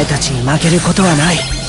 前たちに負けることはない。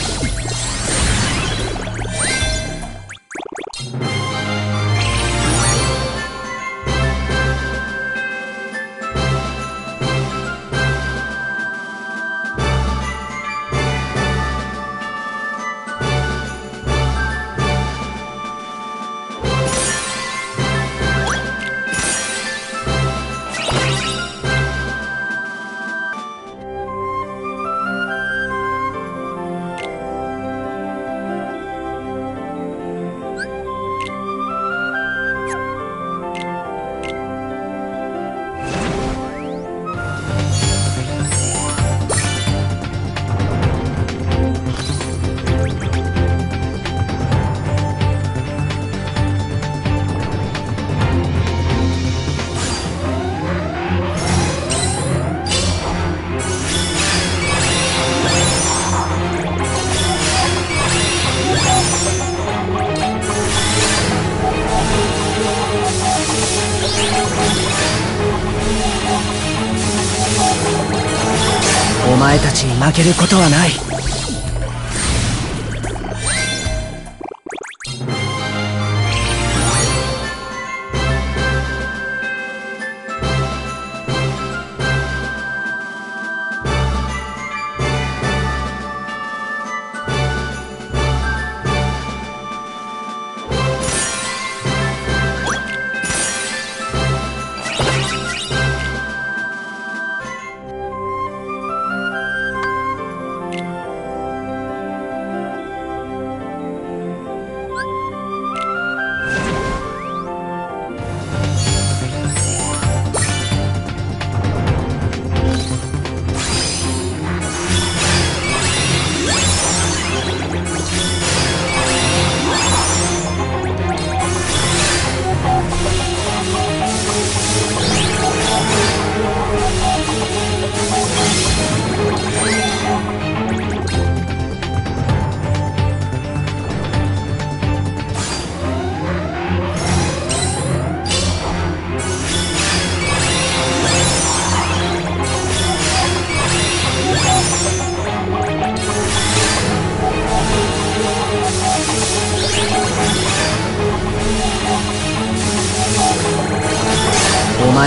お前たちに負けることはない。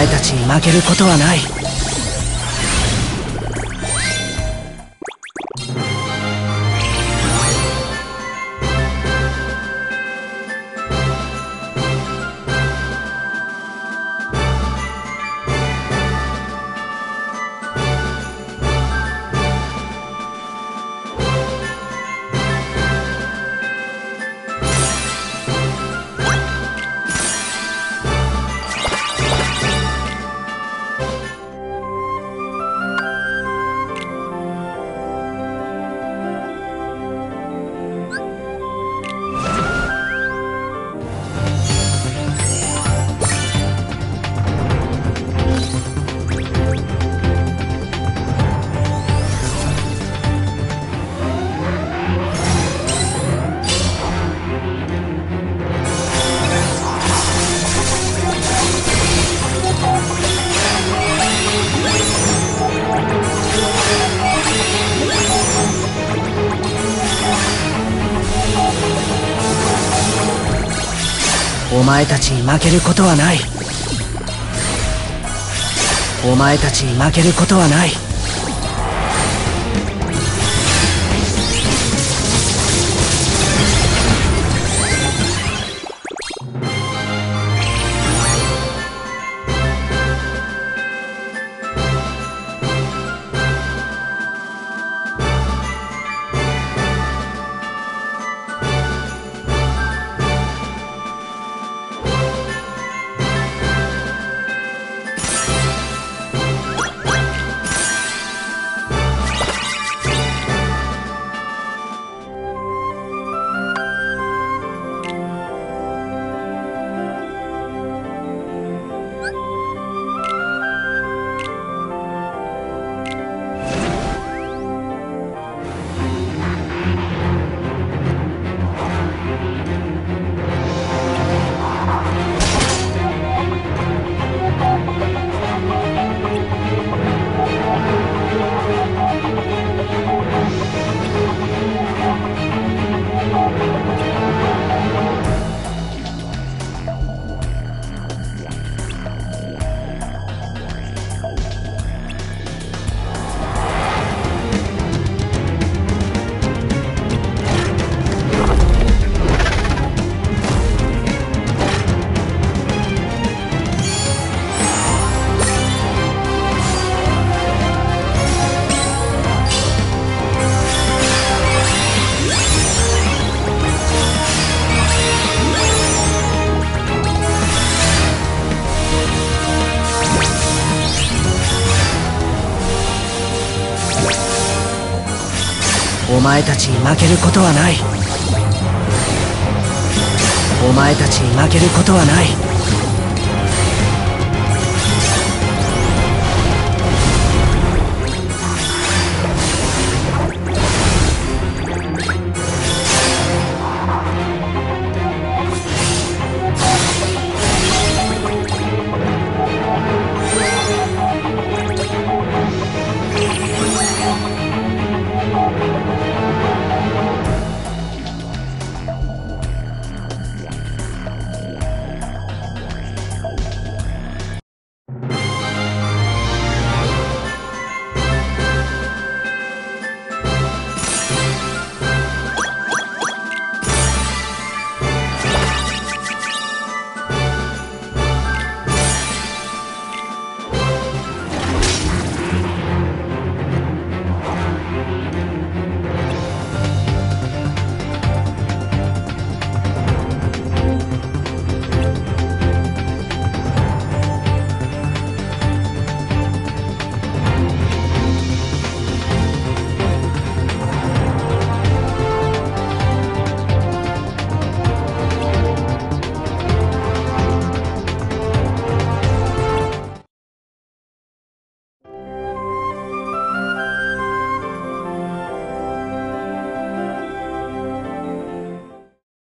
前たちに負けることはない。前たちに負けることはないお前たちに負けることはない。お前たちに負けることはない。お前たちに負けることはない